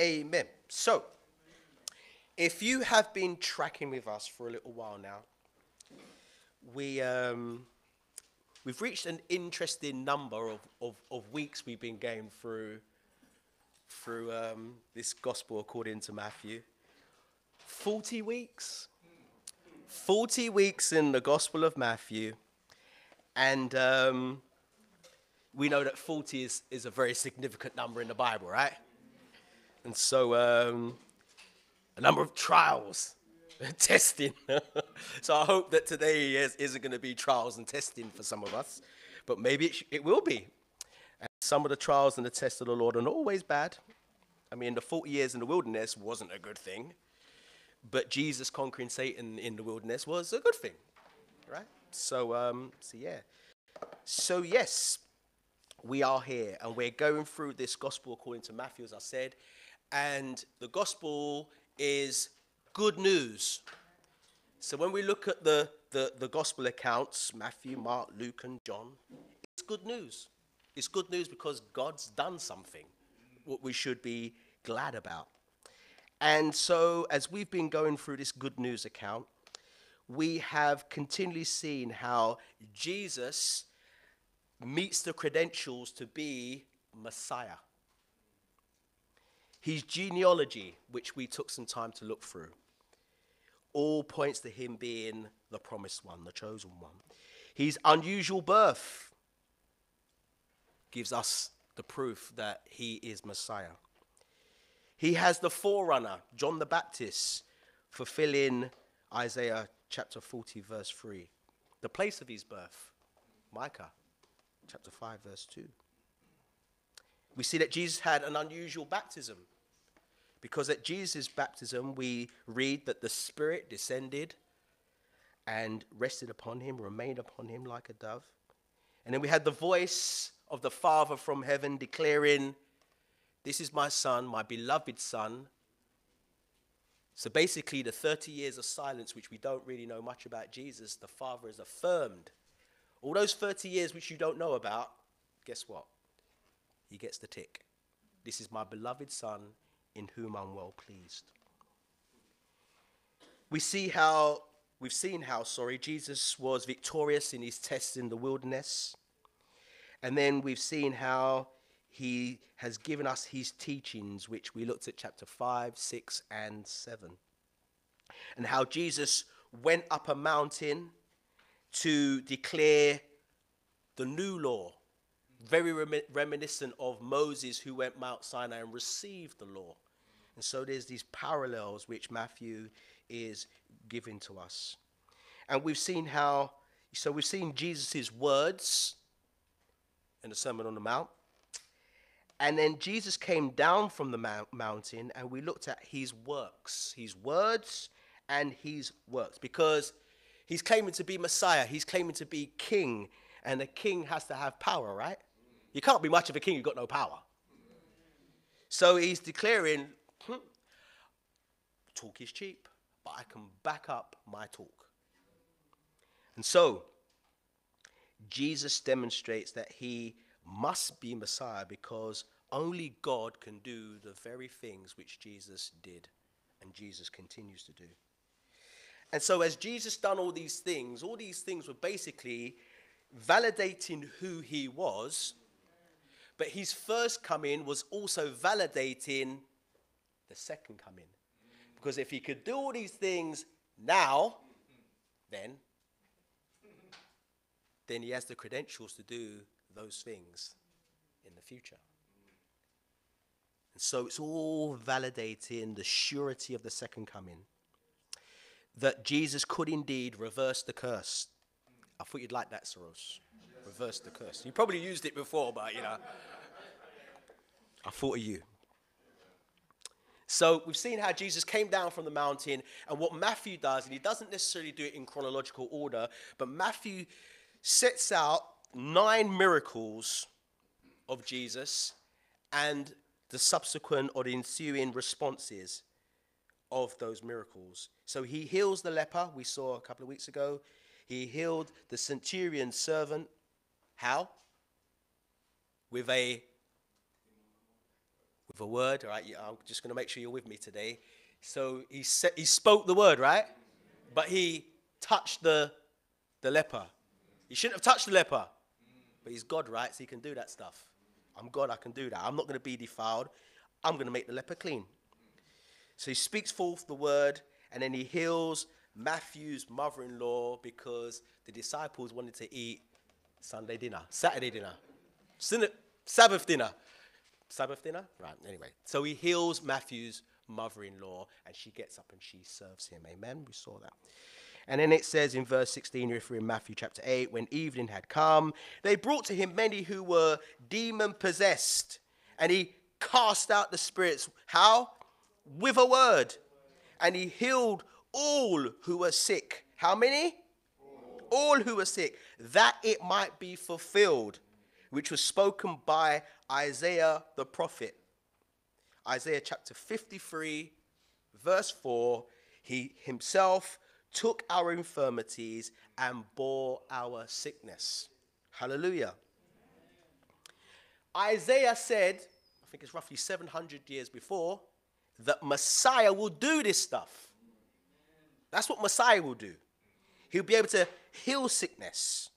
amen. So, if you have been tracking with us for a little while now, we, um, we've reached an interesting number of, of, of weeks we've been going through, through um, this gospel according to Matthew. 40 weeks? 40 weeks in the gospel of Matthew. And um, we know that 40 is, is a very significant number in the Bible, right? And so, um, a number of trials, testing. so, I hope that today is, isn't going to be trials and testing for some of us, but maybe it, sh- it will be. And some of the trials and the tests of the Lord are not always bad. I mean, the 40 years in the wilderness wasn't a good thing, but Jesus conquering Satan in the wilderness was a good thing, right? So, um, so yeah. So, yes, we are here and we're going through this gospel according to Matthew, as I said. And the gospel is good news. So when we look at the, the, the gospel accounts, Matthew, Mark, Luke, and John, it's good news. It's good news because God's done something, what we should be glad about. And so, as we've been going through this good news account, we have continually seen how Jesus meets the credentials to be Messiah. His genealogy, which we took some time to look through, all points to him being the promised one, the chosen one. His unusual birth gives us the proof that he is Messiah. He has the forerunner, John the Baptist, fulfilling Isaiah chapter 40, verse 3. The place of his birth, Micah chapter 5, verse 2. We see that Jesus had an unusual baptism because at Jesus' baptism, we read that the Spirit descended and rested upon him, remained upon him like a dove. And then we had the voice of the Father from heaven declaring, This is my Son, my beloved Son. So basically, the 30 years of silence, which we don't really know much about Jesus, the Father has affirmed. All those 30 years which you don't know about, guess what? He gets the tick. This is my beloved Son in whom I'm well pleased. We see how, we've seen how, sorry, Jesus was victorious in his tests in the wilderness. And then we've seen how he has given us his teachings, which we looked at chapter 5, 6, and 7. And how Jesus went up a mountain to declare the new law, very remi- reminiscent of Moses who went Mount Sinai and received the law. And so there's these parallels which Matthew is giving to us. And we've seen how, so we've seen Jesus' words in the Sermon on the Mount. And then Jesus came down from the mount, mountain and we looked at his works, his words and his works. Because he's claiming to be Messiah, he's claiming to be king, and a king has to have power, right? You can't be much of a king, you've got no power. So he's declaring, hmm, talk is cheap, but I can back up my talk. And so, Jesus demonstrates that he must be Messiah because only God can do the very things which Jesus did and Jesus continues to do. And so, as Jesus done all these things, all these things were basically validating who he was, but his first coming was also validating the second coming. Because if he could do all these things now, then, then he has the credentials to do those things in the future. And so it's all validating the surety of the second coming. That Jesus could indeed reverse the curse. I thought you'd like that, Soros. Reverse the curse. You probably used it before, but you know. I thought of you. So we've seen how Jesus came down from the mountain, and what Matthew does, and he doesn't necessarily do it in chronological order, but Matthew sets out nine miracles of Jesus and the subsequent or the ensuing responses of those miracles. So he heals the leper, we saw a couple of weeks ago. He healed the centurion's servant. How? With a with a word. All right, I'm just going to make sure you're with me today. So he, said, he spoke the word, right? But he touched the, the leper. He shouldn't have touched the leper. But he's God, right? So he can do that stuff. I'm God, I can do that. I'm not going to be defiled. I'm going to make the leper clean. So he speaks forth the word and then he heals Matthew's mother in law because the disciples wanted to eat Sunday dinner, Saturday dinner, Sabbath dinner. Sabbath dinner? Right, anyway. So he heals Matthew's mother in law and she gets up and she serves him. Amen. We saw that. And then it says in verse 16, if we're in Matthew chapter 8, when evening had come, they brought to him many who were demon possessed, and he cast out the spirits. How? With a word. And he healed all who were sick. How many? All who were sick, that it might be fulfilled, which was spoken by Isaiah the prophet. Isaiah chapter 53, verse 4 He himself took our infirmities and bore our sickness. Hallelujah. Isaiah said, I think it's roughly 700 years before, that Messiah will do this stuff. That's what Messiah will do. He'll be able to heal sickness.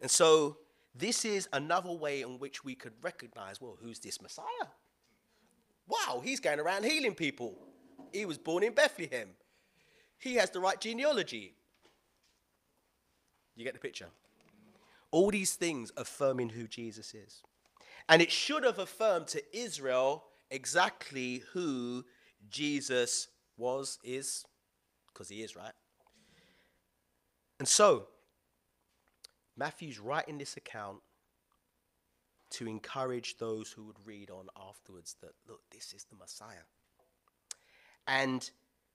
And so, this is another way in which we could recognize well, who's this Messiah? Wow, he's going around healing people. He was born in Bethlehem. He has the right genealogy. You get the picture? All these things affirming who Jesus is. And it should have affirmed to Israel exactly who Jesus was, is, because he is, right? And so, Matthew's writing this account to encourage those who would read on afterwards that, look, this is the Messiah. And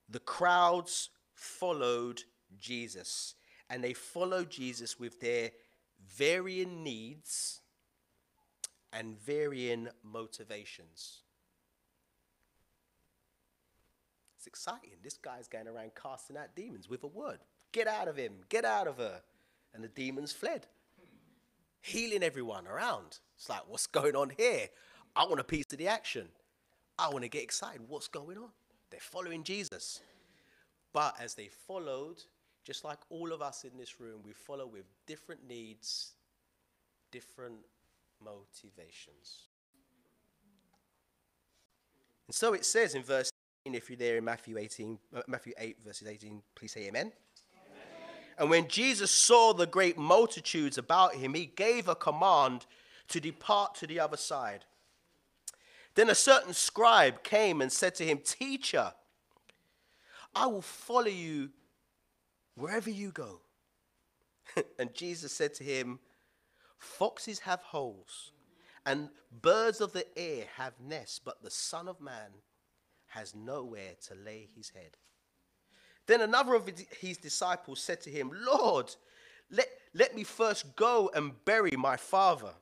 the crowds followed Jesus. And they followed Jesus with their varying needs and varying motivations. It's exciting. This guy's going around casting out demons with a word. Get out of him, get out of her. And the demons fled, healing everyone around. It's like, what's going on here? I want a piece of the action. I want to get excited. What's going on? They're following Jesus. But as they followed, just like all of us in this room, we follow with different needs, different motivations. And so it says in verse 18, if you're there in Matthew 18, uh, Matthew 8, verses 18, please say amen. And when Jesus saw the great multitudes about him, he gave a command to depart to the other side. Then a certain scribe came and said to him, Teacher, I will follow you wherever you go. and Jesus said to him, Foxes have holes, and birds of the air have nests, but the Son of Man has nowhere to lay his head. Then another of his disciples said to him, Lord, let, let me first go and bury my father.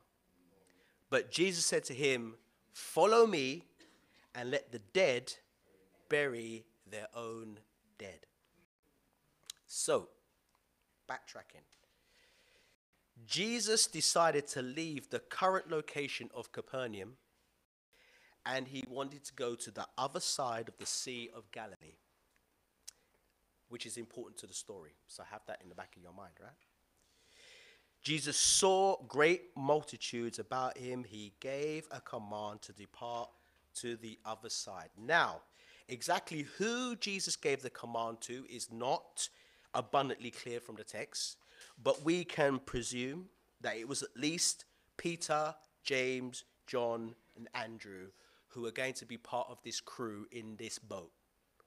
But Jesus said to him, Follow me and let the dead bury their own dead. So, backtracking. Jesus decided to leave the current location of Capernaum and he wanted to go to the other side of the Sea of Galilee, which is important to the story. So have that in the back of your mind, right? Jesus saw great multitudes about him. He gave a command to depart to the other side. Now, exactly who Jesus gave the command to is not abundantly clear from the text, but we can presume that it was at least Peter, James, John, and Andrew who are going to be part of this crew in this boat.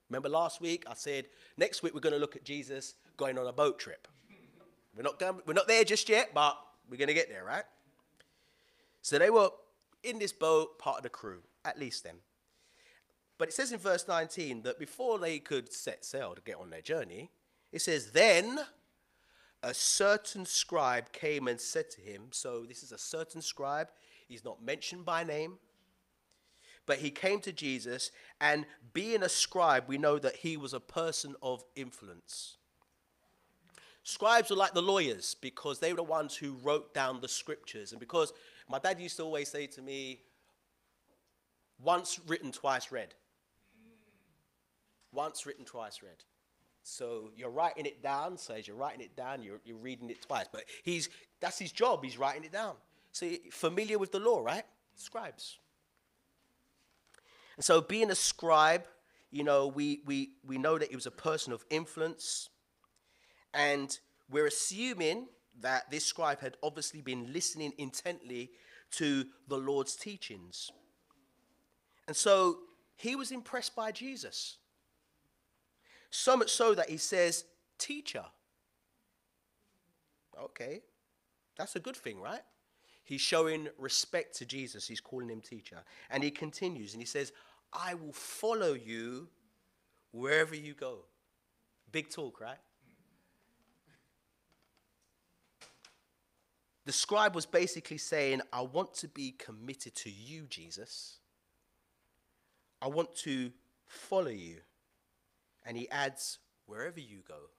Remember last week I said next week we're going to look at Jesus going on a boat trip. We're not, going, we're not there just yet, but we're going to get there, right? So they were in this boat, part of the crew, at least then. But it says in verse 19 that before they could set sail to get on their journey, it says, Then a certain scribe came and said to him, So this is a certain scribe, he's not mentioned by name, but he came to Jesus, and being a scribe, we know that he was a person of influence. Scribes were like the lawyers because they were the ones who wrote down the scriptures. And because my dad used to always say to me, Once written, twice read. Once written, twice read. So you're writing it down. So as you're writing it down, you're, you're reading it twice. But he's that's his job. He's writing it down. So familiar with the law, right? Scribes. And so being a scribe, you know, we, we, we know that he was a person of influence. And we're assuming that this scribe had obviously been listening intently to the Lord's teachings. And so he was impressed by Jesus. So much so that he says, Teacher. Okay, that's a good thing, right? He's showing respect to Jesus. He's calling him teacher. And he continues and he says, I will follow you wherever you go. Big talk, right? The scribe was basically saying, I want to be committed to you, Jesus. I want to follow you. And he adds, wherever you go.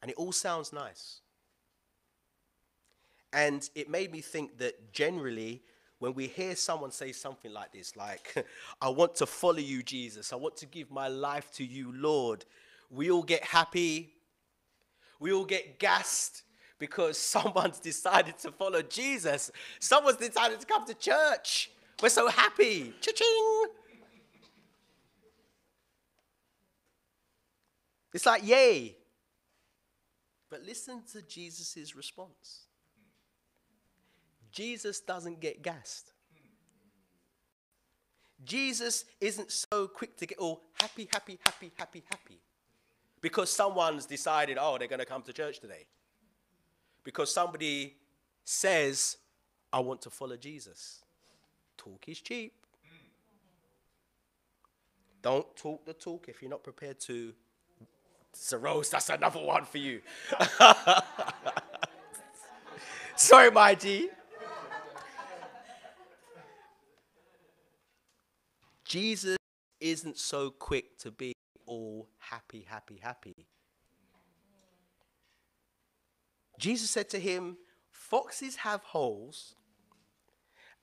And it all sounds nice. And it made me think that generally, when we hear someone say something like this, like, I want to follow you, Jesus, I want to give my life to you, Lord, we all get happy, we all get gassed because someone's decided to follow Jesus. Someone's decided to come to church. We're so happy. Cha-ching! It's like, yay. But listen to Jesus' response. Jesus doesn't get gassed. Jesus isn't so quick to get all happy, happy, happy, happy, happy. Because someone's decided, oh, they're going to come to church today. Because somebody says, I want to follow Jesus. Talk is cheap. Don't talk the talk if you're not prepared to. Roast, that's another one for you. Sorry, my G. Jesus isn't so quick to be all happy, happy, happy. Jesus said to him, Foxes have holes,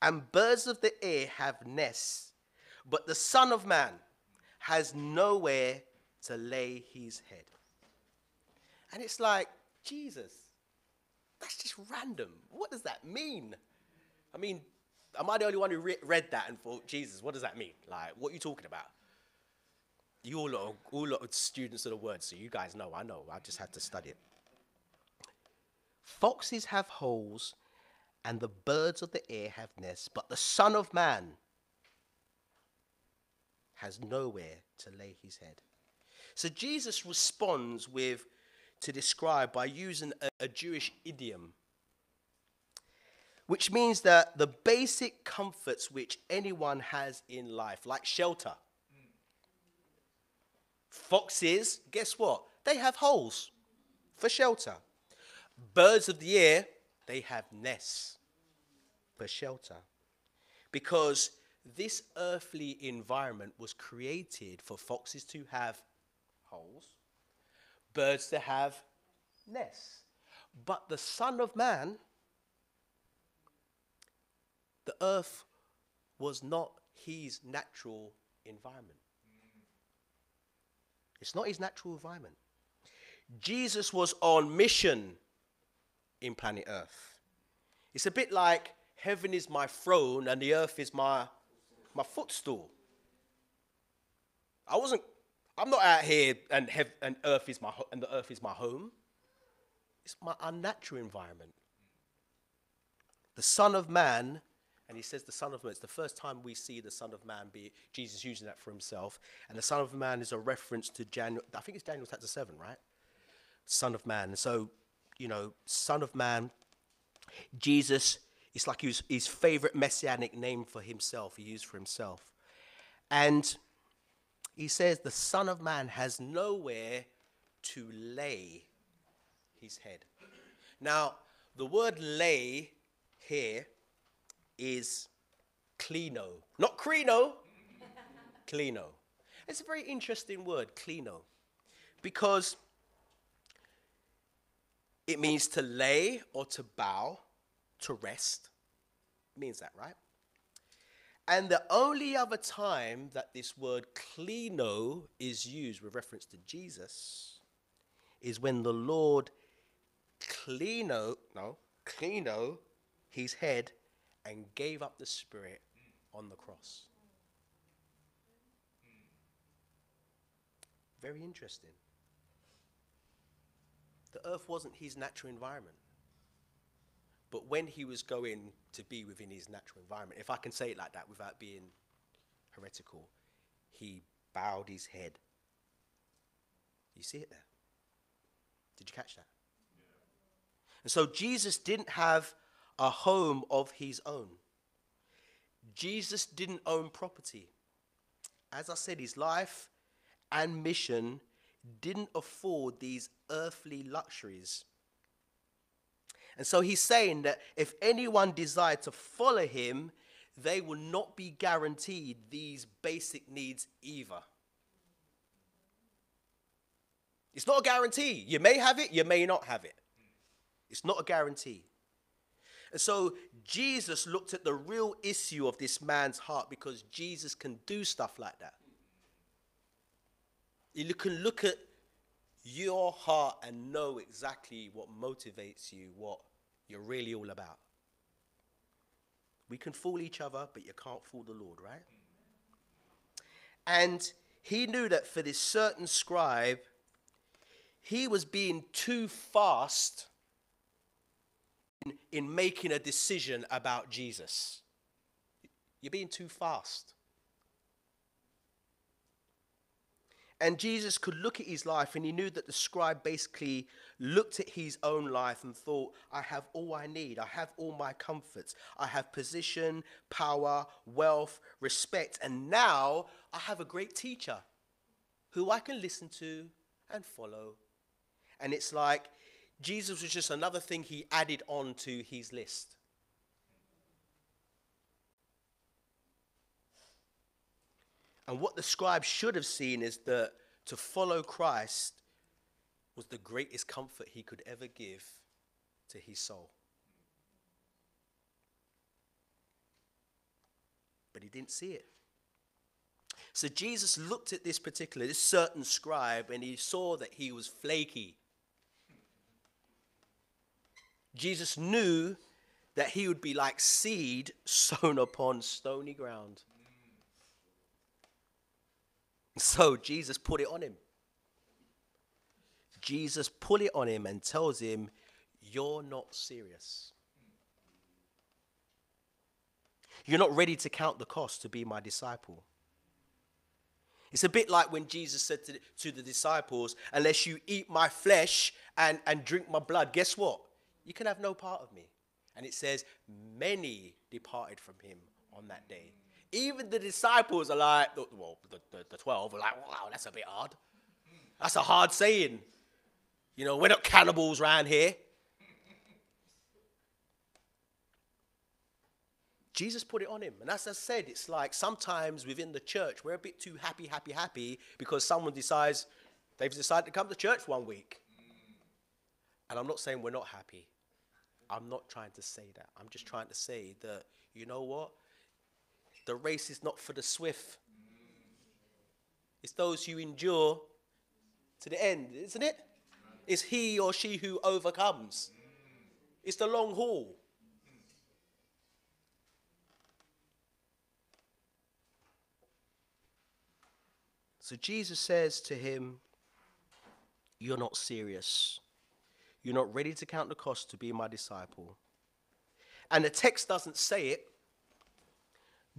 and birds of the air have nests, but the Son of Man has nowhere to lay his head. And it's like, Jesus, that's just random. What does that mean? I mean, am I the only one who re- read that and thought, Jesus, what does that mean? Like, what are you talking about? You all are, all are students of the word, so you guys know. I know. I just had to study it. Foxes have holes, and the birds of the air have nests, but the Son of Man has nowhere to lay his head. So Jesus responds with to describe by using a, a Jewish idiom which means that the basic comforts which anyone has in life, like shelter. Foxes, guess what? They have holes for shelter. Birds of the air, they have nests for shelter. Because this earthly environment was created for foxes to have holes, birds to have nests. But the Son of Man the earth was not his natural environment. It's not his natural environment. Jesus was on mission in planet Earth. It's a bit like heaven is my throne and the earth is my, my footstool. I wasn't, I'm not out here and, hev- and, earth is my ho- and the earth is my home. It's my unnatural environment. The Son of Man and he says the Son of Man. It's the first time we see the Son of Man be Jesus using that for himself. And the Son of Man is a reference to Daniel. I think it's Daniel chapter seven, right? Son of Man. So, you know, Son of Man. Jesus. It's like his, his favorite messianic name for himself. He used for himself, and he says the Son of Man has nowhere to lay his head. Now, the word lay here is klino. Not krino, klino. It's a very interesting word, klino, because it means to lay or to bow, to rest. It means that, right? And the only other time that this word klino is used with reference to Jesus is when the Lord klino, no, klino his head and gave up the spirit on the cross. Very interesting. The earth wasn't his natural environment. But when he was going to be within his natural environment, if I can say it like that without being heretical, he bowed his head. You see it there? Did you catch that? And so Jesus didn't have a home of his own. Jesus didn't own property. As I said, his life and mission didn't afford these earthly luxuries. And so he's saying that if anyone desired to follow him, they will not be guaranteed these basic needs either. It's not a guarantee. You may have it, you may not have it. It's not a guarantee. And so Jesus looked at the real issue of this man's heart because Jesus can do stuff like that. You can look at your heart and know exactly what motivates you, what you're really all about. We can fool each other, but you can't fool the Lord, right? And he knew that for this certain scribe, he was being too fast in, in making a decision about Jesus. You're being too fast. And Jesus could look at his life and he knew that the scribe basically looked at his own life and thought, I have all I need. I have all my comforts. I have position, power, wealth, respect. And now I have a great teacher who I can listen to and follow. And it's like Jesus was just another thing he added on to his list. And what the scribe should have seen is that to follow Christ was the greatest comfort he could ever give to his soul. But he didn't see it. So Jesus looked at this particular, this certain scribe, and he saw that he was flaky. Jesus knew that he would be like seed sown upon stony ground. So Jesus put it on him. Jesus put it on him and tells him, You're not serious. You're not ready to count the cost to be my disciple. It's a bit like when Jesus said to, to the disciples, Unless you eat my flesh and, and drink my blood, guess what? You can have no part of me. And it says, Many departed from him on that day. Even the disciples are like, well, the, the, the 12 are like, wow, that's a bit hard. That's a hard saying. You know, we're not cannibals around here. Jesus put it on him. And as I said, it's like sometimes within the church, we're a bit too happy, happy, happy because someone decides they've decided to come to church one week. And I'm not saying we're not happy. I'm not trying to say that. I'm just trying to say that, you know what? The race is not for the swift, it's those who endure to the end, isn't it? It's he or she who overcomes. It's the long haul. So Jesus says to him, You're not serious. You're not ready to count the cost to be my disciple. And the text doesn't say it,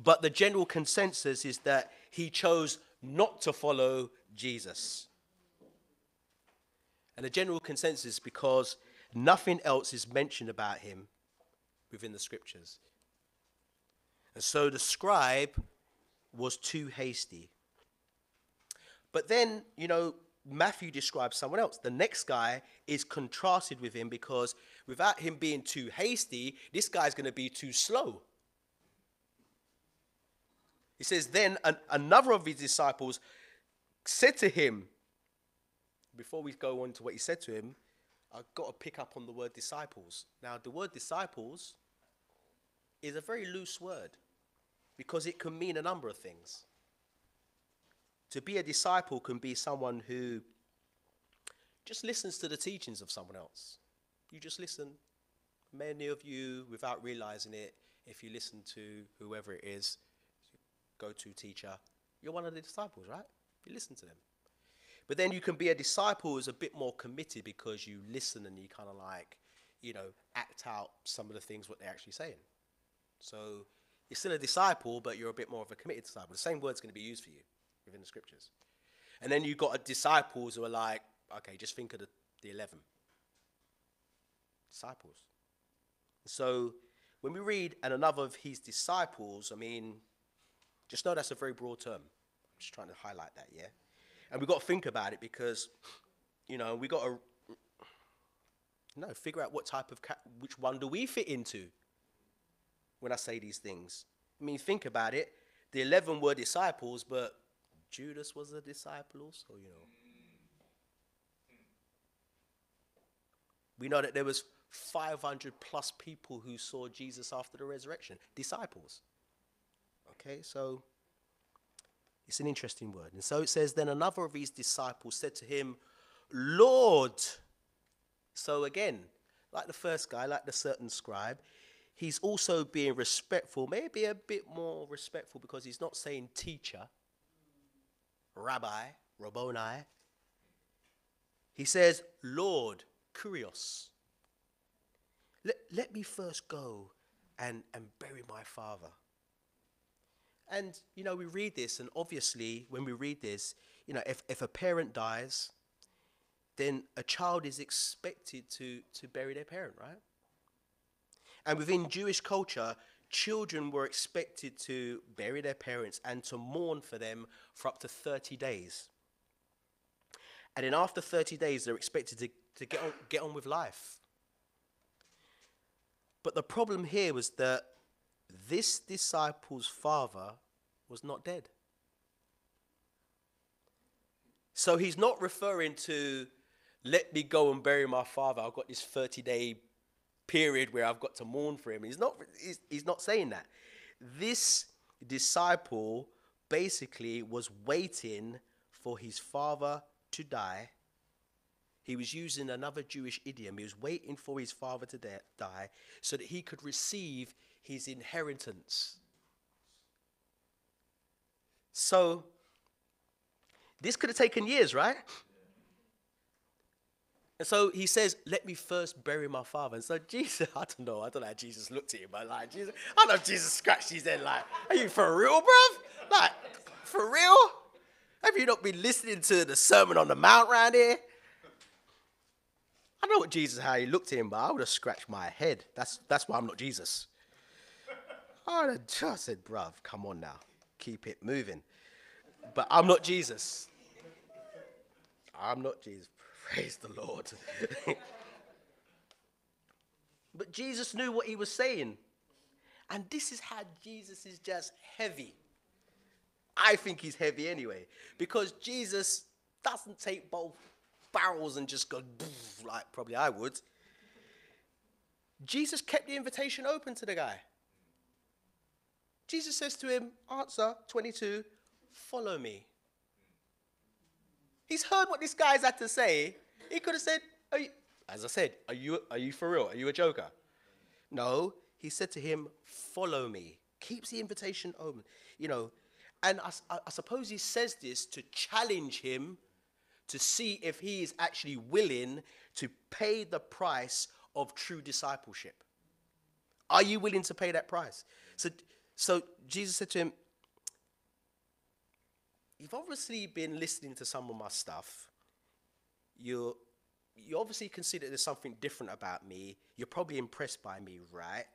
but the general consensus is that he chose not to follow Jesus. And the general consensus because nothing else is mentioned about him within the scriptures. And so the scribe was too hasty. But then, you know, Matthew describes someone else. The next guy is contrasted with him because without him being too hasty, this guy's going to be too slow. He says, Then an, another of his disciples said to him, before we go on to what he said to him, I've got to pick up on the word disciples. Now, the word disciples is a very loose word. because it can mean a number of things. To be a disciple can be someone who just listens to the teachings of someone else. You just listen. Many of you, without realizing it, if you listen to whoever it is, go to teacher, you're one of the disciples, right? You listen to them. But then you can be a disciple who's a bit more committed because you listen and you kind of like, you know, act out some of the things what they're actually saying. So you're still a disciple, but you're a bit more of a committed disciple. The same word's going to be used for you within the scriptures. And then you've got disciples who are like, okay, just think of the, the 11 disciples. So when we read and another of his disciples, I mean, just know that's a very broad term. I'm just trying to highlight that, yeah? And we've got to think about it because, you know, we've got to no, figure out what type of, ca- which one do we fit into when I say these things? I mean, think about it. The 11 were disciples, but Judas was a disciple also, you know. We know that there was 500 plus people who saw Jesus after the resurrection, disciples. Okay, so it's an interesting word. And so it says, Then another of his disciples said to him, Lord. So again, like the first guy, like the certain scribe, he's also being respectful, maybe a bit more respectful because he's not saying teacher, rabbi, rabboni. He says, Lord, kurios. Let, let me first go and, and bury my father. And, you know, we read this, and obviously, when we read this, you know, if, if a parent dies, then a child is expected to, to bury their parent, right? And within Jewish culture, children were expected to bury their parents and to mourn for them for up to 30 days. And then after 30 days, they're expected to, to get, on, get on with life. But the problem here was that this disciple's father was not dead. So he's not referring to, let me go and bury my father. I've got this 30 day period where I've got to mourn for him. He's not, he's, he's not saying that. This disciple basically was waiting for his father to die. He was using another Jewish idiom. He was waiting for his father to de- die so that he could receive his inheritance. So, this could have taken years, right? And so he says, Let me first bury my father. And so Jesus, I don't know, I don't know how Jesus looked at him, but like, Jesus, I don't know if Jesus scratched his head, like, Are you for real, bruv? Like, for real? Have you not been listening to the Sermon on the Mount around here? I know what Jesus, how he looked at him, but I would have scratched my head. That's, that's why I'm not Jesus. I would have just said, bruv, come on now, keep it moving. But I'm not Jesus. I'm not Jesus. Praise the Lord. but Jesus knew what he was saying. And this is how Jesus is just heavy. I think he's heavy anyway. Because Jesus doesn't take both barrels and just go like probably I would. Jesus kept the invitation open to the guy. Jesus says to him, answer 22, follow me. He's heard what this guy's had to say. He could have said, as I said, are you, are you for real? Are you a joker? No, he said to him, follow me. Keeps the invitation open. You know, and I, I, I suppose he says this to challenge him to see if he is actually willing to pay the price of true discipleship. Are you willing to pay that price? So, so Jesus said to him, You've obviously been listening to some of my stuff. You you obviously consider there's something different about me. You're probably impressed by me, right?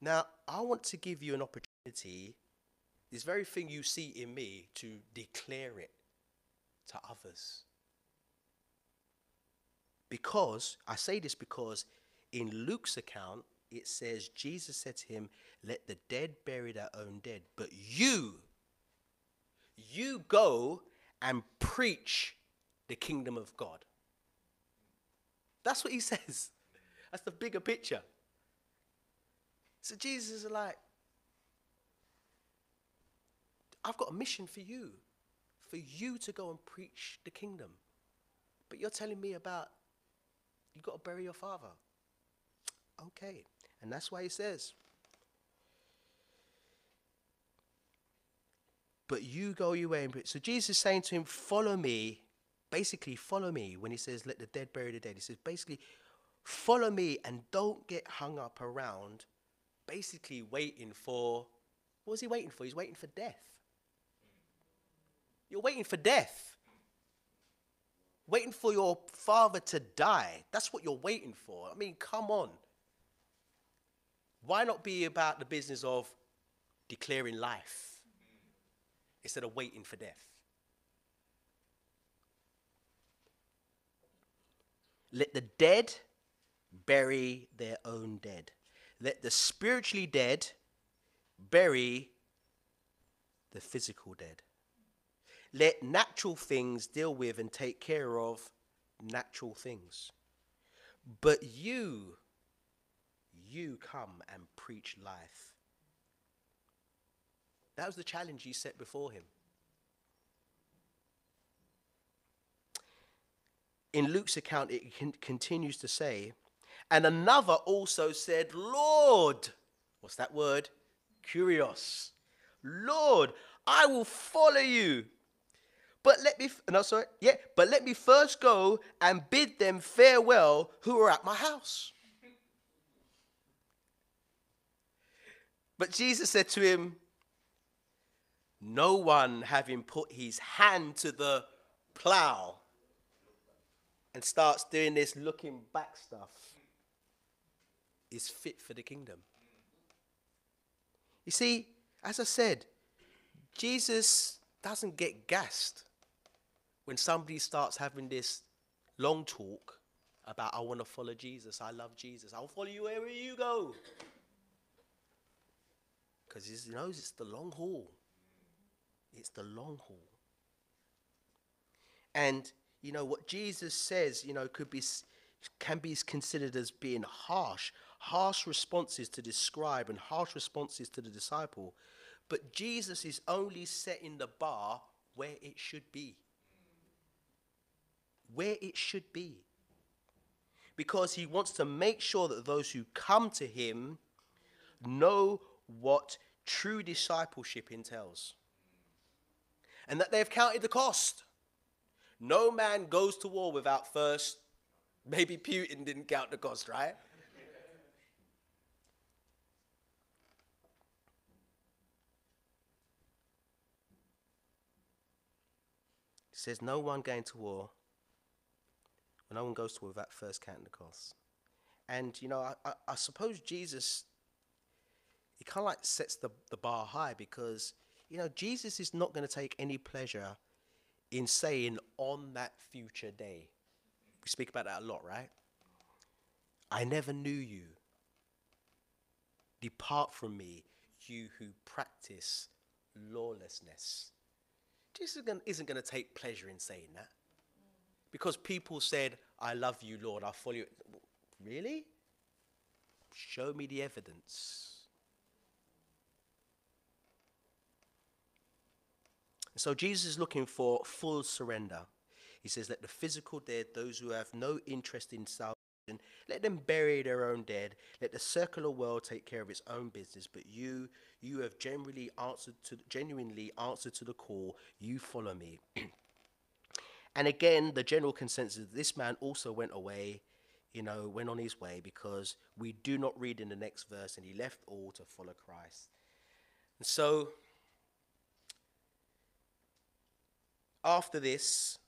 Now, I want to give you an opportunity, this very thing you see in me, to declare it to others. Because, I say this because in Luke's account, it says Jesus said to him, Let the dead bury their own dead, but you, you go and preach the kingdom of God. That's what he says. That's the bigger picture. So Jesus is like, I've got a mission for you, for you to go and preach the kingdom. But you're telling me about you've got to bury your father. Okay. And that's why he says, But you go your way. So Jesus is saying to him, Follow me. Basically, follow me. When he says, Let the dead bury the dead, he says, Basically, follow me and don't get hung up around basically waiting for what was he waiting for? He's waiting for death. You're waiting for death. Waiting for your father to die. That's what you're waiting for. I mean, come on. Why not be about the business of declaring life instead of waiting for death? Let the dead bury their own dead. Let the spiritually dead bury the physical dead. Let natural things deal with and take care of natural things. But you, you come and preach life. That was the challenge he set before him. In Luke's account, it con- continues to say, and another also said, Lord, what's that word? Kurios. Lord, I will follow you. But let me, no, sorry, yeah, but let me first go and bid them farewell who are at my house. But Jesus said to him, No one having put his hand to the plow and starts doing this looking back stuff is fit for the kingdom. You see, as I said, Jesus doesn't get gassed when somebody starts having this long talk about, I want to follow Jesus, I love Jesus, I'll follow you wherever you go. Because he knows it's the long haul. It's the long haul. And, you know, what Jesus says, you know, could be, can be considered as being harsh, harsh responses to describe and harsh responses to the disciple. But Jesus is only setting the bar where it should be. Where it should be. Because he wants to make sure that those who come to him know what true discipleship entails. And that they have counted the cost. No man goes to war without first, maybe Putin didn't count the cost, right? says, No one going to war, or no one goes to war without first counting the costs. And, you know, I, I, I suppose Jesus, he kind of like sets the, the bar high because, you know, Jesus is not going to take any pleasure in saying on that future day. We speak about that a lot, right? I never knew you. Depart from me, you who practice lawlessness. Jesus isn't going to take pleasure in saying that. Because people said, I love you, Lord, I'll follow you. Really? Show me the evidence. So Jesus is looking for full surrender. He says, Let the physical dead, those who have no interest in salvation, let them bury their own dead. Let the circular world take care of its own business. But you, you have genuinely answered to genuinely answered to the call. You follow me. and again, the general consensus: this man also went away, you know, went on his way because we do not read in the next verse, and he left all to follow Christ. And so, after this,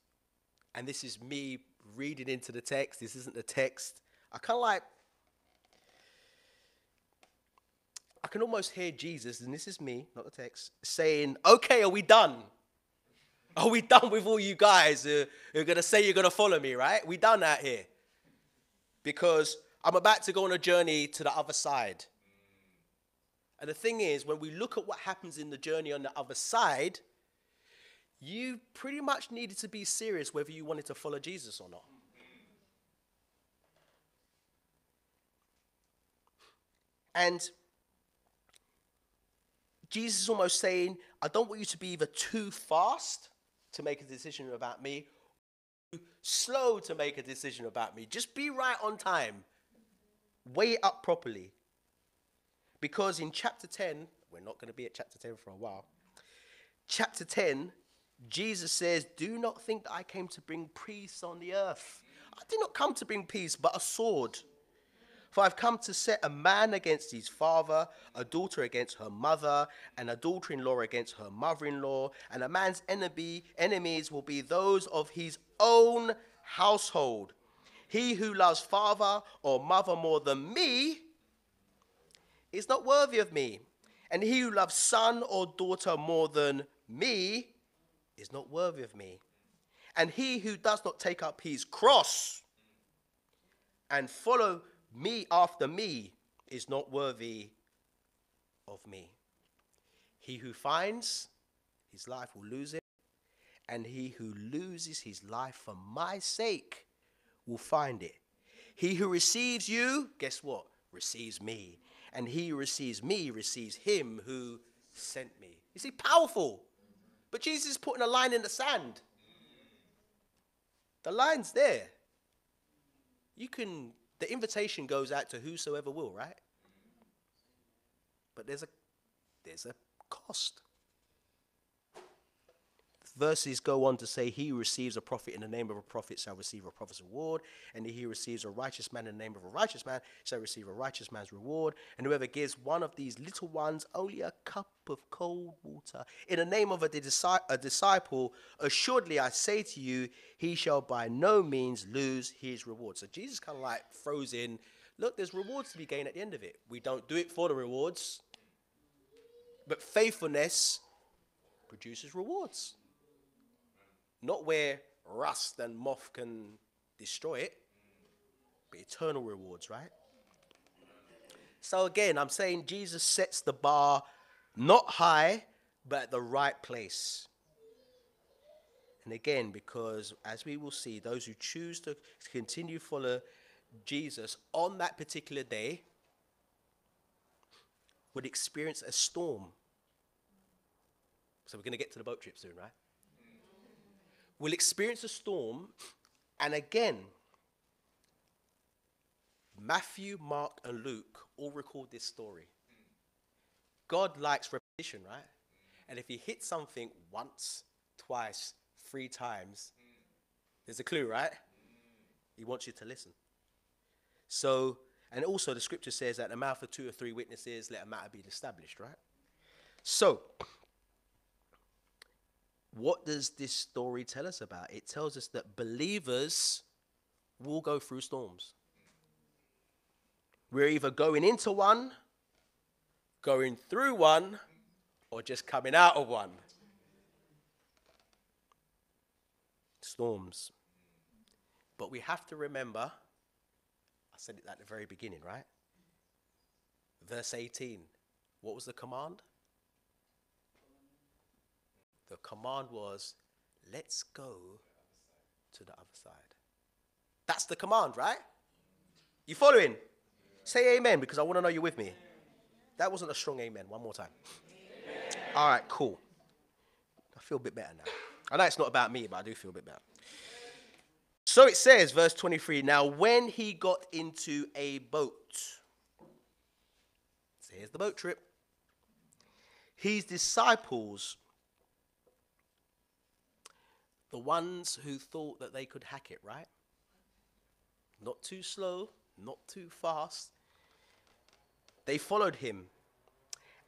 and this is me reading into the text. This isn't the text. I kind of like, I can almost hear Jesus, and this is me, not the text, saying, Okay, are we done? Are we done with all you guys who, who are going to say you're going to follow me, right? We done that here. Because I'm about to go on a journey to the other side. And the thing is, when we look at what happens in the journey on the other side, you pretty much needed to be serious whether you wanted to follow Jesus or not. And Jesus is almost saying, I don't want you to be either too fast to make a decision about me, or slow to make a decision about me. Just be right on time. Weigh it up properly. Because in chapter 10, we're not going to be at chapter 10 for a while. Chapter 10, Jesus says, Do not think that I came to bring peace on the earth. I did not come to bring peace, but a sword. For I've come to set a man against his father, a daughter against her mother, and a daughter in law against her mother in law. And a man's enemy, enemies will be those of his own household. He who loves father or mother more than me is not worthy of me. And he who loves son or daughter more than me is not worthy of me. And he who does not take up his cross and follow me after me is not worthy of me. He who finds his life will lose it, and he who loses his life for my sake will find it. He who receives you, guess what? Receives me. And he who receives me receives him who sent me. You see, powerful. But Jesus is putting a line in the sand. The line's there. You can, the invitation goes out to whosoever will, right? But there's a, there's a cost. Verses go on to say, He receives a prophet in the name of a prophet shall receive a prophet's reward, and he receives a righteous man in the name of a righteous man shall receive a righteous man's reward. And whoever gives one of these little ones only a cup of cold water in the name of a, a disciple, assuredly I say to you, he shall by no means lose his reward. So Jesus kind of like throws in, look, there's rewards to be gained at the end of it. We don't do it for the rewards, but faithfulness produces rewards not where rust and moth can destroy it, but eternal rewards, right? So again, I'm saying Jesus sets the bar not high, but at the right place. And again, because as we will see, those who choose to continue follow Jesus on that particular day would experience a storm. So we're going to get to the boat trip soon, right? Will experience a storm, and again, Matthew, Mark, and Luke all record this story. God likes repetition, right? And if he hits something once, twice, three times, there's a clue, right? He wants you to listen. So, and also the scripture says that the mouth of two or three witnesses let a matter be established, right? So, what does this story tell us about? It tells us that believers will go through storms. We're either going into one, going through one, or just coming out of one. Storms. But we have to remember, I said it at the very beginning, right? Verse 18. What was the command? The command was, let's go to the other side. That's the command, right? You following? Say amen because I want to know you're with me. That wasn't a strong amen. One more time. Amen. All right, cool. I feel a bit better now. I know it's not about me, but I do feel a bit better. So it says, verse 23 Now, when he got into a boat, so here's the boat trip, his disciples the ones who thought that they could hack it, right? Not too slow, not too fast. They followed him.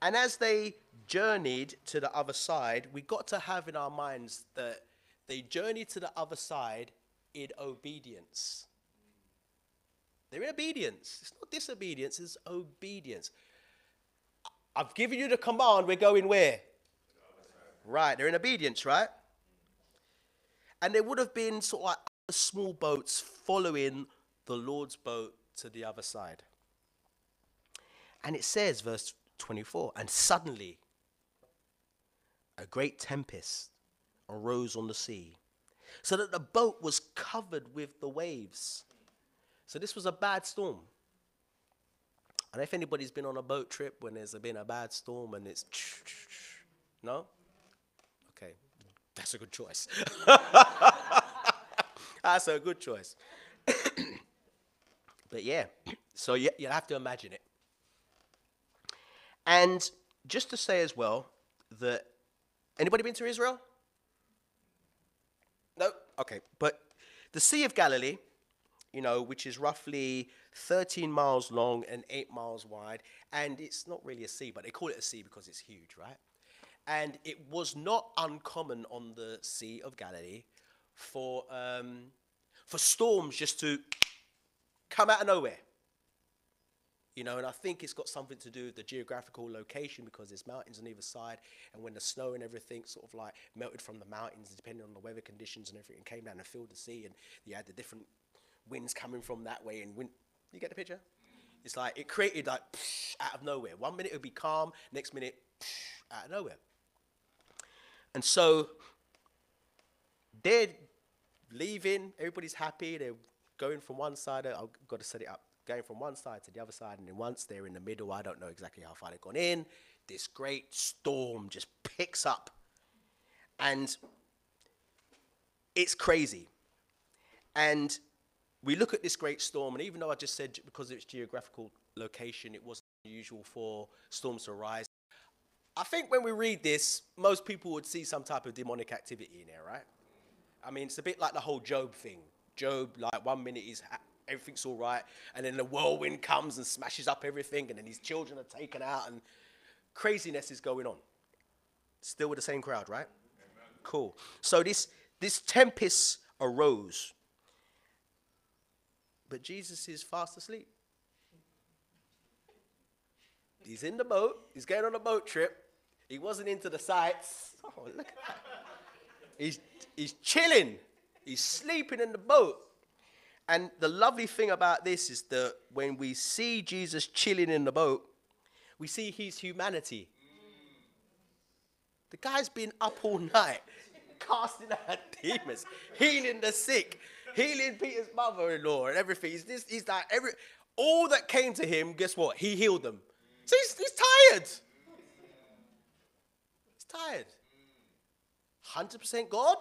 And as they journeyed to the other side, we got to have in our minds that they journeyed to the other side in obedience. They're in obedience. It's not disobedience, it's obedience. I've given you the command, we're going where? Right, they're in obedience, right? And there would have been sort of like small boats following the Lord's boat to the other side. And it says, verse 24, and suddenly a great tempest arose on the sea, so that the boat was covered with the waves. So this was a bad storm. And if anybody's been on a boat trip when there's been a bad storm and it's. No? That's a good choice. that's a good choice. but yeah, so you, you have to imagine it. And just to say as well that anybody been to Israel? No? Okay. But the Sea of Galilee, you know, which is roughly 13 miles long and 8 miles wide, and it's not really a sea, but they call it a sea because it's huge, right? And it was not uncommon on the Sea of Galilee for, um, for storms just to come out of nowhere. You know, and I think it's got something to do with the geographical location because there's mountains on either side, and when the snow and everything sort of like melted from the mountains, depending on the weather conditions and everything, came down and filled the sea, and you had the different winds coming from that way, and wind. You get the picture? It's like it created like psh, out of nowhere. One minute it would be calm, next minute psh, out of nowhere. And so they're leaving, everybody's happy, they're going from one side. I've got to set it up going from one side to the other side, and then once they're in the middle, I don't know exactly how far they've gone in, this great storm just picks up. And it's crazy. And we look at this great storm, and even though I just said because of its geographical location, it wasn't usual for storms to arise. I think when we read this, most people would see some type of demonic activity in there, right? I mean, it's a bit like the whole Job thing. Job, like one minute he's everything's all right. And then the whirlwind comes and smashes up everything, and then his children are taken out, and craziness is going on. Still with the same crowd, right? Amen. Cool. So this, this tempest arose, but Jesus is fast asleep. He's in the boat, he's going on a boat trip. He wasn't into the sights. Oh, look at that. He's, he's chilling. He's sleeping in the boat. And the lovely thing about this is that when we see Jesus chilling in the boat, we see his humanity. The guy's been up all night, casting out demons, healing the sick, healing Peter's mother-in-law, and everything. He's, this, he's like every all that came to him. Guess what? He healed them. So he's, he's tired. He's tired. Hundred percent God.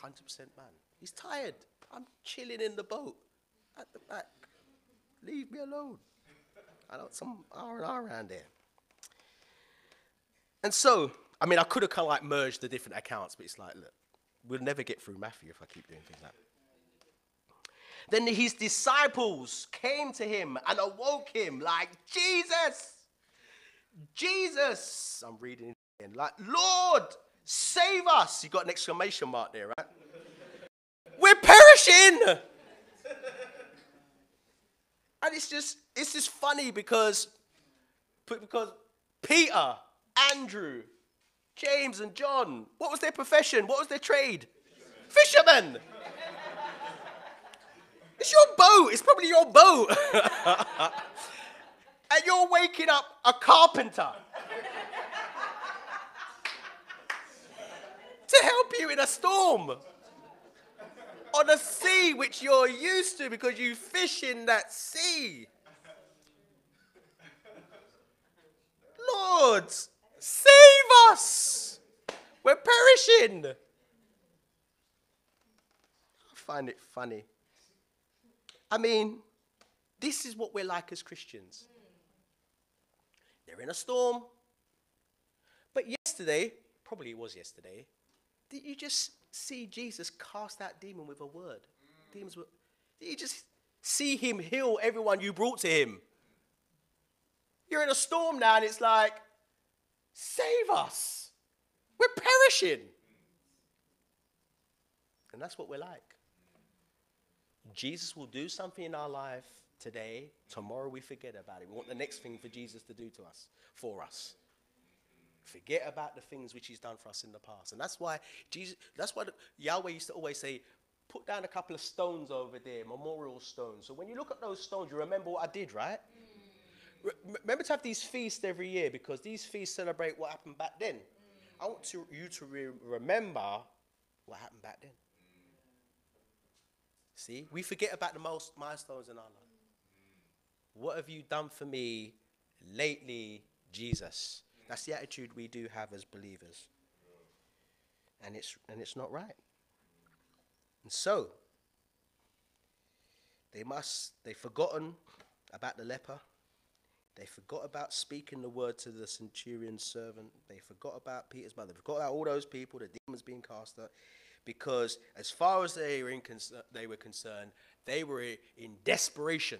Hundred percent man. He's tired. I'm chilling in the boat at the back. Leave me alone. I don't some R and R around there. And so, I mean, I could have kind of like merged the different accounts, but it's like, look, we'll never get through Matthew if I keep doing things like that. Then his disciples came to him and awoke him like, Jesus, Jesus. I'm reading it like, Lord, save us. You got an exclamation mark there, right? We're perishing. and it's just it's just funny because because Peter, Andrew, James, and John, what was their profession? What was their trade? Fishermen. It's your boat. It's probably your boat. and you're waking up a carpenter to help you in a storm on a sea which you're used to because you fish in that sea. Lord, save us. We're perishing. I find it funny. I mean, this is what we're like as Christians. They're in a storm. But yesterday, probably it was yesterday, did you just see Jesus cast that demon with a word? Demons were, did you just see him heal everyone you brought to him? You're in a storm now, and it's like, save us. We're perishing. And that's what we're like. Jesus will do something in our life today. Tomorrow we forget about it. We want the next thing for Jesus to do to us, for us. Forget about the things which he's done for us in the past. And that's why Jesus, that's why Yahweh used to always say, put down a couple of stones over there, memorial stones. So when you look at those stones, you remember what I did, right? Re- remember to have these feasts every year because these feasts celebrate what happened back then. I want to, you to re- remember what happened back then. See, we forget about the most milestones in our life. What have you done for me lately, Jesus? That's the attitude we do have as believers. And it's, and it's not right. And so, they must, they've forgotten about the leper. They forgot about speaking the word to the centurion's servant. They forgot about Peter's mother. They forgot about all those people, the demons being cast out. Because as far as they were, they were concerned, they were in desperation.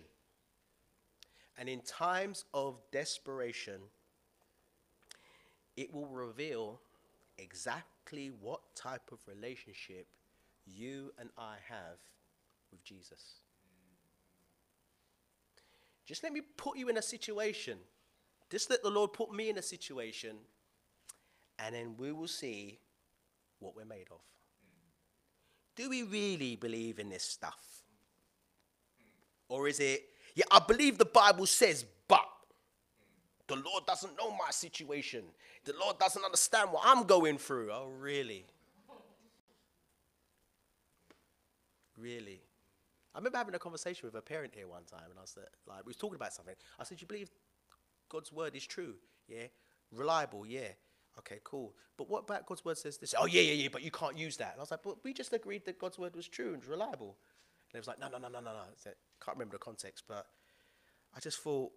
And in times of desperation, it will reveal exactly what type of relationship you and I have with Jesus. Just let me put you in a situation. Just let the Lord put me in a situation, and then we will see what we're made of. Do we really believe in this stuff? Or is it, yeah, I believe the Bible says, but the Lord doesn't know my situation. The Lord doesn't understand what I'm going through. Oh, really? Really? I remember having a conversation with a parent here one time, and I said, like, we was talking about something. I said, "You believe God's word is true? Yeah, reliable? Yeah. Okay, cool. But what about God's word says this? Oh, yeah, yeah, yeah. But you can't use that." And I was like, "But we just agreed that God's word was true and reliable." And it was like, "No, no, no, no, no, no." I can't remember the context, but I just thought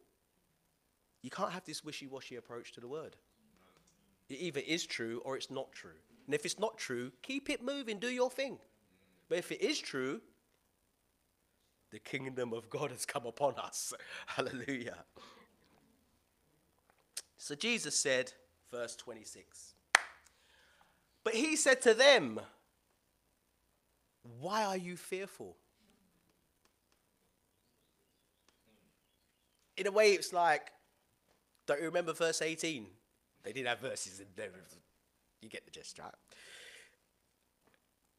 you can't have this wishy-washy approach to the word. It either is true or it's not true. And if it's not true, keep it moving, do your thing. But if it is true, the kingdom of God has come upon us. Hallelujah. So Jesus said, verse 26, but he said to them, Why are you fearful? In a way, it's like, don't you remember verse 18? They did have verses in there. You get the gist, right?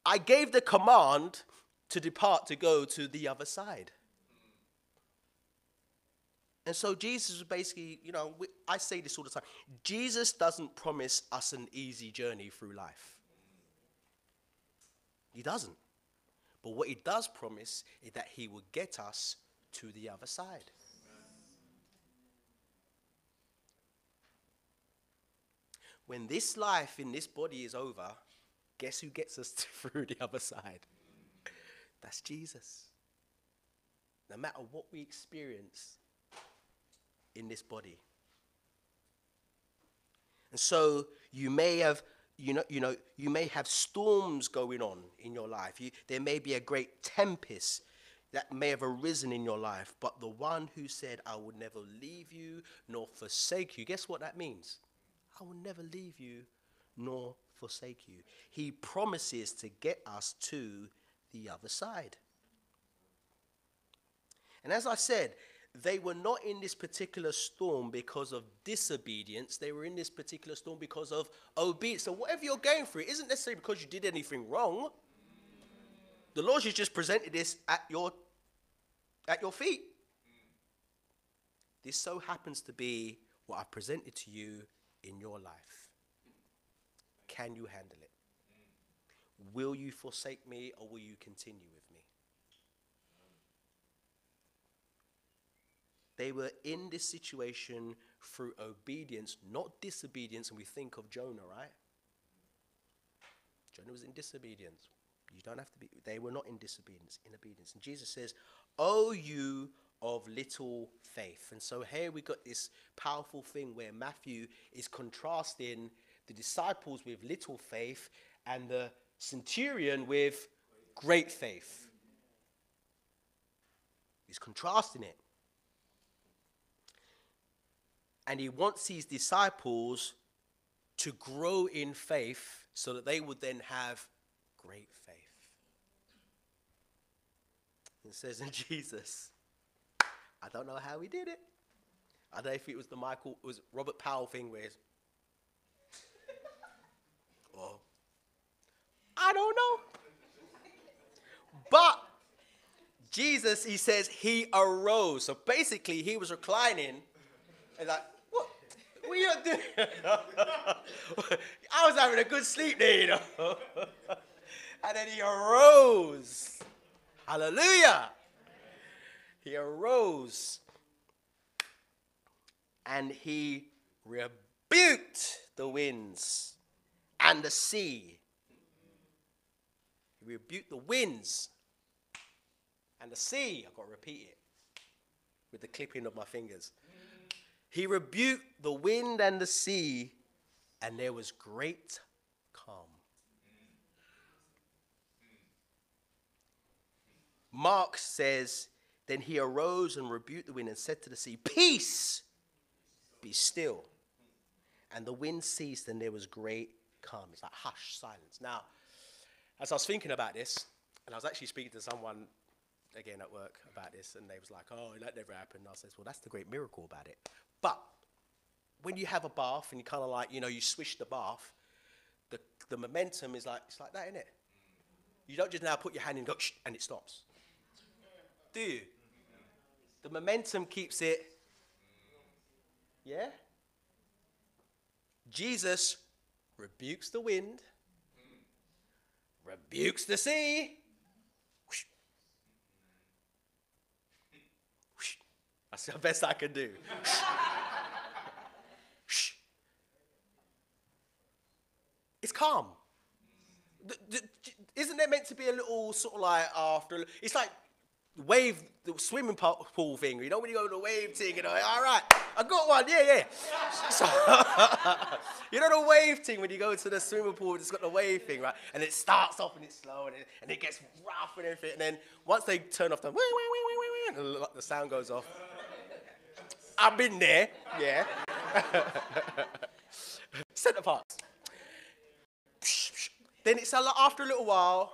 I gave the command to depart to go to the other side. And so Jesus was basically, you know, we, I say this all the time Jesus doesn't promise us an easy journey through life. He doesn't. But what he does promise is that he will get us to the other side. When this life in this body is over, guess who gets us through the other side? That's Jesus. No matter what we experience in this body. And so you may have you know, you know, you may have storms going on in your life. You, there may be a great tempest that may have arisen in your life, but the one who said, I will never leave you nor forsake you, guess what that means? I will never leave you nor forsake you. He promises to get us to the other side. And as I said, they were not in this particular storm because of disobedience. They were in this particular storm because of obedience. So whatever you're going through, it isn't necessarily because you did anything wrong. The Lord has just presented this at your at your feet. This so happens to be what I've presented to you in your life. Can you handle it? Will you forsake me or will you continue with me? They were in this situation through obedience, not disobedience. And we think of Jonah, right? Jonah was in disobedience. You don't have to be, they were not in disobedience, in obedience. And Jesus says, Oh, you of little faith. And so here we got this powerful thing where Matthew is contrasting the disciples with little faith and the centurion with great faith. He's contrasting it. And he wants his disciples to grow in faith so that they would then have great faith. It says in Jesus, I don't know how he did it. I don't know if it was the Michael, it was Robert Powell thing where oh, I don't know. But Jesus, he says, he arose. So basically, he was reclining and like, are you doing? I was having a good sleep there, you know. and then he arose. Hallelujah. He arose. and he rebuked the winds and the sea. He rebuked the winds and the sea. I've got to repeat it with the clipping of my fingers. He rebuked the wind and the sea, and there was great calm. Mark says, Then he arose and rebuked the wind and said to the sea, Peace, be still. And the wind ceased, and there was great calm. It's like hush, silence. Now, as I was thinking about this, and I was actually speaking to someone again at work about this, and they was like, "Oh, that never happened." And I says, "Well, that's the great miracle about it." But when you have a bath and you kind of like, you know, you swish the bath, the the momentum is like it's like that, isn't it? You don't just now put your hand in and go, and it stops. Do you? The momentum keeps it. Yeah? Jesus rebukes the wind, rebukes the sea. That's the best I can do. Whoosh. it's calm. Isn't there meant to be a little sort of like after? It's like the wave, the swimming pool thing. You know when you go to the wave thing, you know, all right, I got one, yeah, yeah. So, you know the wave thing when you go to the swimming pool, it's got the wave thing, right? And it starts off and it's slow and it, and it gets rough and everything. And then once they turn off the- the sound goes off. I've been there, yeah. Center Parcs. Then it's a lot after a little while,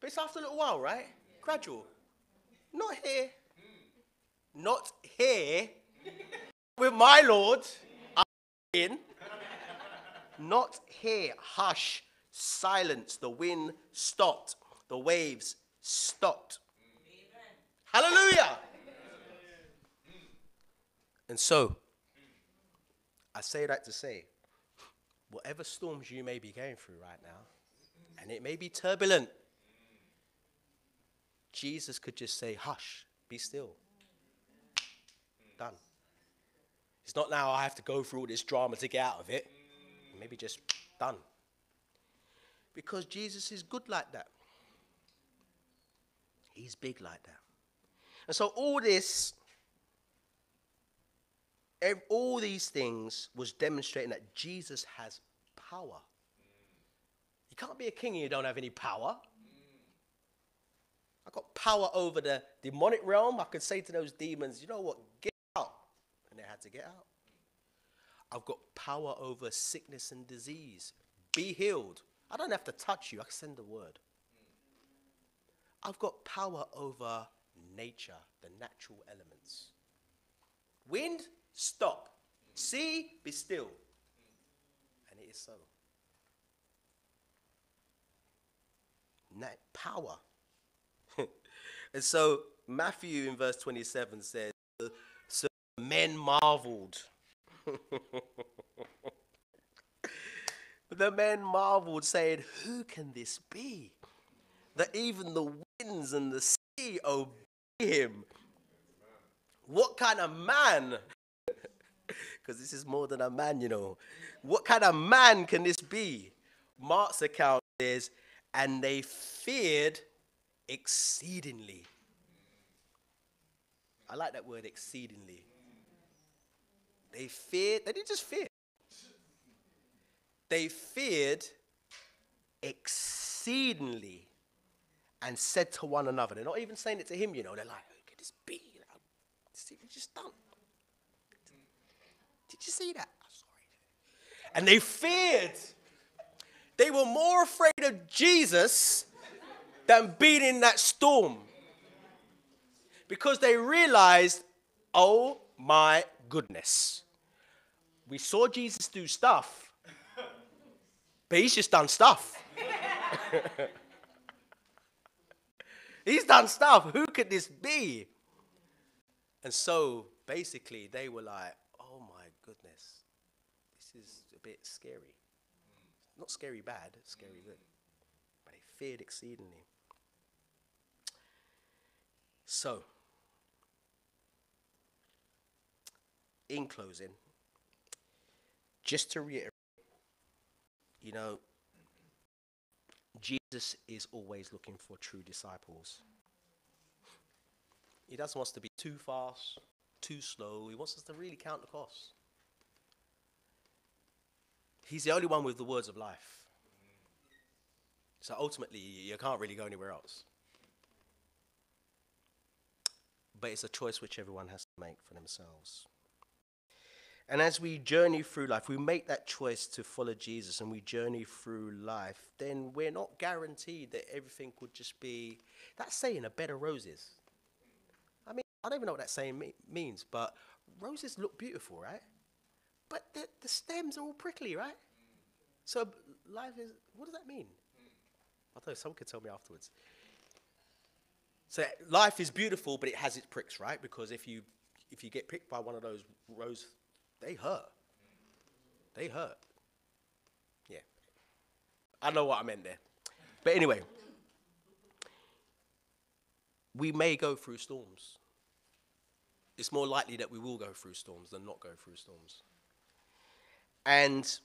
but it's after a little while, right? Gradual. Not here. Not here. With my Lord. I'm in. Not here. Hush. Silence. The wind stopped. The waves stopped. Hallelujah. And so, I say that to say, whatever storms you may be going through right now, and it may be turbulent, Jesus could just say, Hush, be still. Done. It's not now I have to go through all this drama to get out of it. Maybe just done. Because Jesus is good like that. He's big like that. And so all this, all these things was demonstrating that Jesus has power. You can't be a king and you don't have any power. I've got power over the demonic realm. I could say to those demons, you know what, get out. And they had to get out. I've got power over sickness and disease. Be healed. I don't have to touch you, I can send the word. I've got power over nature, the natural elements. Wind, stop. Sea, be still. And it is so. Na- power. and so Matthew in verse 27 says, So men marveled. the men marveled, saying, Who can this be? That even the winds and the sea obey him. What kind of man? Because this is more than a man, you know. What kind of man can this be? Mark's account says, and they feared exceedingly. I like that word exceedingly. They feared, they didn't just fear. They feared exceedingly and said to one another, they're not even saying it to him, you know, they're like, who could this be? Know, see what just done? Did you see that? I'm sorry. And they feared. They were more afraid of Jesus than beating that storm. Because they realized, oh my goodness. We saw Jesus do stuff, but he's just done stuff. he's done stuff. Who could this be? And so basically, they were like, oh my goodness, this is a bit scary. Not scary bad, scary good. But they feared exceedingly. So, in closing, just to reiterate, you know, Jesus is always looking for true disciples. He doesn't want us to be too fast, too slow. He wants us to really count the cost. He's the only one with the words of life. So ultimately, you can't really go anywhere else. But it's a choice which everyone has to make for themselves. And as we journey through life, we make that choice to follow Jesus and we journey through life, then we're not guaranteed that everything would just be, that saying, a bed of roses. I mean, I don't even know what that saying me- means, but roses look beautiful, right? But the, the stems are all prickly, right? So life is, what does that mean? I don't know, someone could tell me afterwards. So life is beautiful, but it has its pricks, right? Because if you if you get pricked by one of those rose, they hurt. They hurt. Yeah. I know what I meant there. But anyway, we may go through storms. It's more likely that we will go through storms than not go through storms. And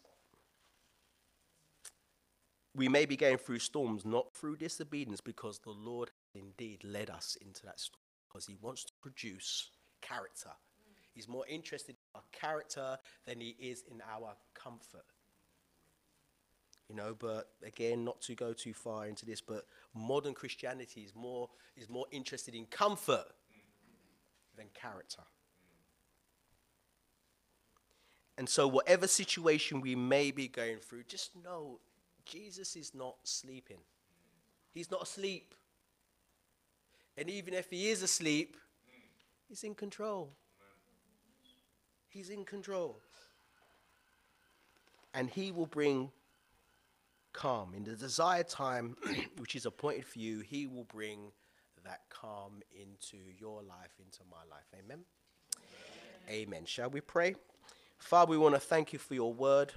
we may be going through storms not through disobedience because the Lord indeed led us into that storm because he wants to produce character. He's more interested in our character than he is in our comfort. You know, but again, not to go too far into this, but modern Christianity is more is more interested in comfort than character. And so, whatever situation we may be going through, just know Jesus is not sleeping. He's not asleep. And even if he is asleep, he's in control. He's in control. And he will bring calm. In the desired time, which is appointed for you, he will bring that calm into your life, into my life. Amen. Amen. Amen. Shall we pray? Father, we want to thank you for your word.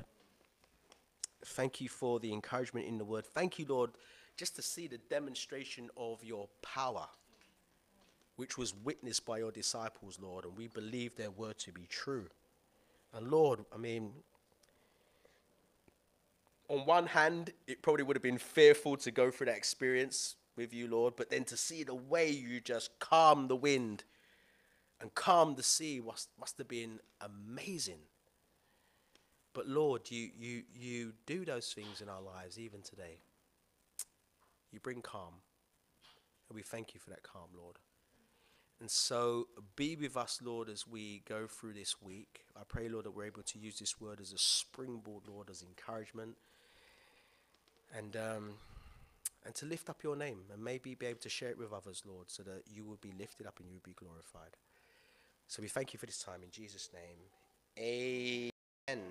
Thank you for the encouragement in the word. Thank you, Lord, just to see the demonstration of your power, which was witnessed by your disciples, Lord, and we believe their word to be true. And Lord, I mean, on one hand, it probably would have been fearful to go through that experience with you, Lord, but then to see the way you just calm the wind and calm the sea must, must have been amazing. But Lord, you, you, you do those things in our lives even today. You bring calm. And we thank you for that calm, Lord. And so be with us, Lord, as we go through this week. I pray, Lord, that we're able to use this word as a springboard, Lord, as encouragement. And, um, and to lift up your name and maybe be able to share it with others, Lord, so that you will be lifted up and you will be glorified. So we thank you for this time in Jesus' name. Amen.